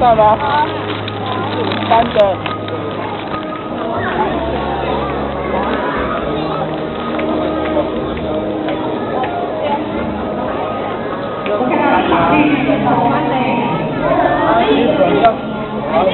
到啦，三等。我看到卡莉，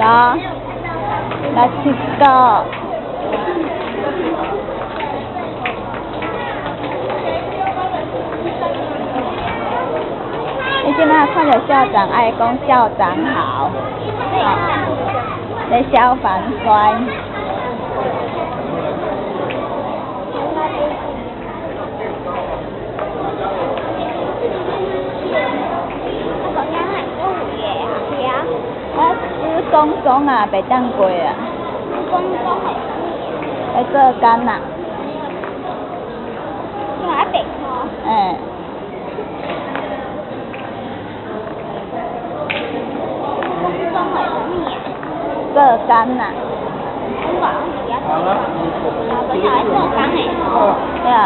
来，来，听歌。你去那看着校长，爱公校长好，在消防栓。工装啊，白当过啊。工装是什么？做干呐？像阿白哥。哎。工装是什干呐？我讲是做干的。对啊。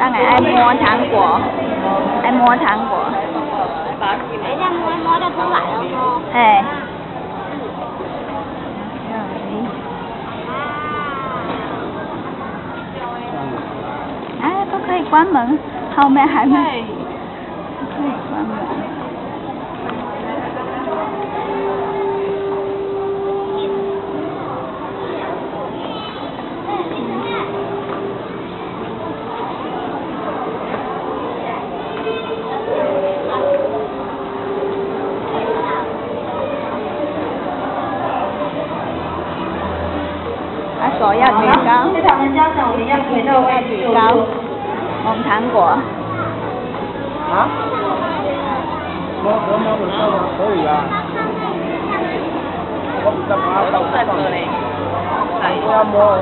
đang ngày ai mua tháng của ai mua tháng của ấy đang mua mua cho thương lại không quá mừng không mẹ hả mẹ quá mừng có gia thủy cáo gia thủy cáo ông thắng của hả có có có có có gì à có bị đập vào đâu có rồi này có mua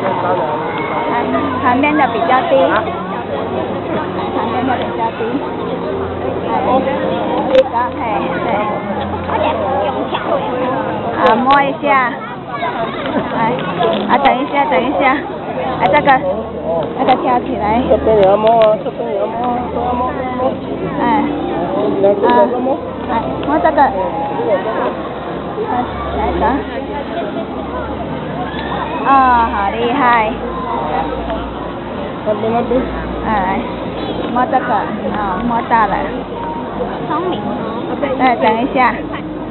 gia thủy cáo Hàm bên là bị gia tiên 上嚟。我要摸。我要举要高。摸，摸得到吗？要。摸得到吗？最高的。旁旁边的比较低。旁边的比较低。举高，嘿，对。而且用条啊，摸一下。哎，啊，等一下，等一下。啊，这个，那个挑起来。这边也要摸啊，这边也要摸啊，都要摸摸。哎。两个两个摸。哎，摸这个。来走。哦，好厉害。那 摸这个，哦，摸到了。聪明哦。哎，等一下。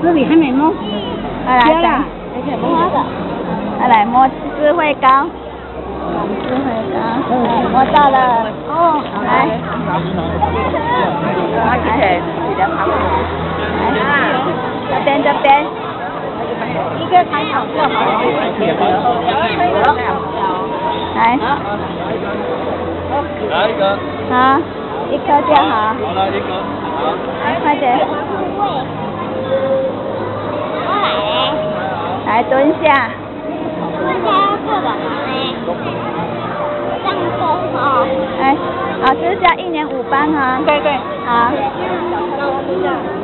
这里还没摸。再来。这个摸的。再来摸智慧高。智慧缸，摸到了。哦，来。来一个。这边这边。一个开跑就好来。来一个。啊，一颗就好。好了，一颗，好，来快点。来蹲下。蹲下要做什么嘞？站桩啊。哎，老师叫一年五班哈，对对，好。